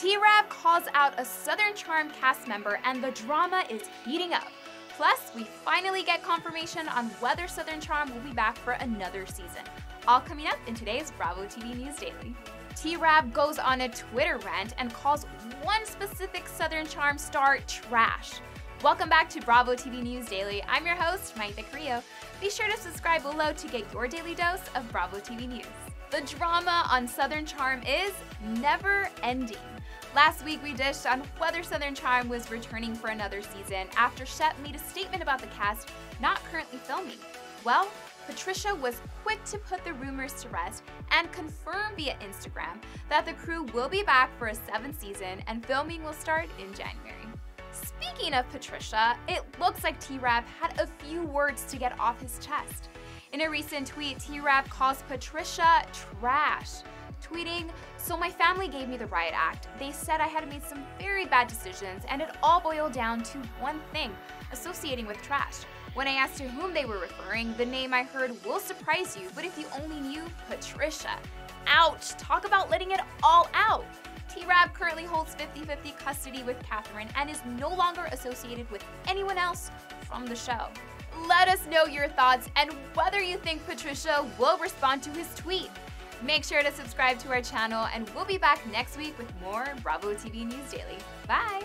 T-Rav calls out a Southern Charm cast member and the drama is heating up. Plus, we finally get confirmation on whether Southern Charm will be back for another season. All coming up in today's Bravo TV News Daily. T-Rav goes on a Twitter rant and calls one specific Southern Charm star trash. Welcome back to Bravo TV News Daily. I'm your host, Mayte Carillo. Be sure to subscribe below to get your daily dose of Bravo TV News. The drama on Southern Charm is never ending. Last week, we dished on whether Southern Charm was returning for another season after Shep made a statement about the cast not currently filming. Well, Patricia was quick to put the rumors to rest and confirm via Instagram that the crew will be back for a seventh season and filming will start in January. Speaking of Patricia, it looks like T-Rav had a few words to get off his chest. In a recent tweet, T-Rav calls Patricia trash tweeting, So my family gave me the riot act. They said I had made some very bad decisions, and it all boiled down to one thing associating with trash. When I asked to whom they were referring, the name I heard will surprise you, but if you only knew Patricia. Ouch! Talk about letting it all out! T-Rav currently holds 50-50 custody with Kathryn and is no longer associated with anyone else from the show. Let us know your thoughts and whether you think Patricia will respond to his tweet. Make sure to subscribe to our channel and we'll be back next week with more Bravo TV News Daily. Bye!